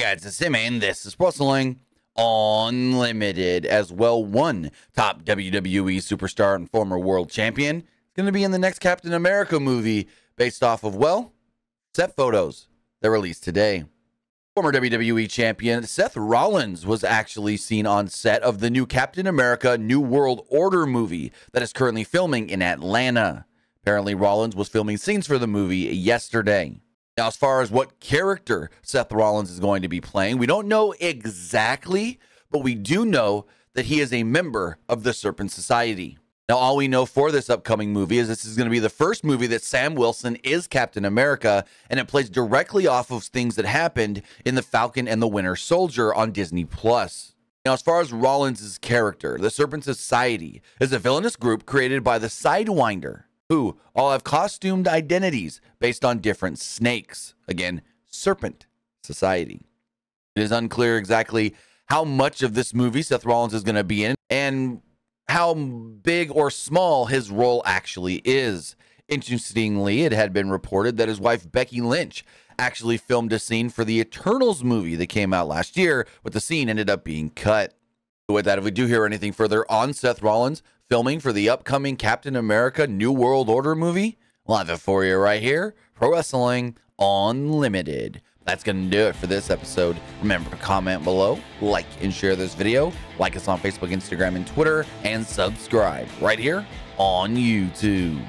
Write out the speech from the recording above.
guys, it's Tim, and this is Wrestling Unlimited. As well, one top WWE superstar and former world champion is going to be in the next Captain America movie based off of, well, set photos that released today. Former WWE champion Seth Rollins was actually seen on set of the new Captain America New World Order movie that is currently filming in Atlanta. Apparently, Rollins was filming scenes for the movie yesterday. Now, as far as what character Seth Rollins is going to be playing, we don't know exactly, but we do know that he is a member of the Serpent Society. Now, all we know for this upcoming movie is this is going to be the first movie that Sam Wilson is Captain America, and it plays directly off of things that happened in The Falcon and the Winter Soldier on Disney Plus. Now, as far as Rollins' character, the Serpent Society is a villainous group created by the Sidewinder, who all have costumed identities based on different snakes. Again, Serpent Society. It is unclear exactly how much of this movie Seth Rollins is going to be in and how big or small his role actually is. Interestingly, it had been reported that his wife Becky Lynch actually filmed a scene for the Eternals movie that came out last year, but the scene ended up being cut. With that, if we do hear anything further on Seth Rollins, filming for the upcoming Captain America New World Order movie? We'll have it for you right here. Pro Wrestling Unlimited. That's going to do it for this episode. Remember to comment below, like and share this video, like us on Facebook, Instagram, and Twitter, and subscribe right here on YouTube.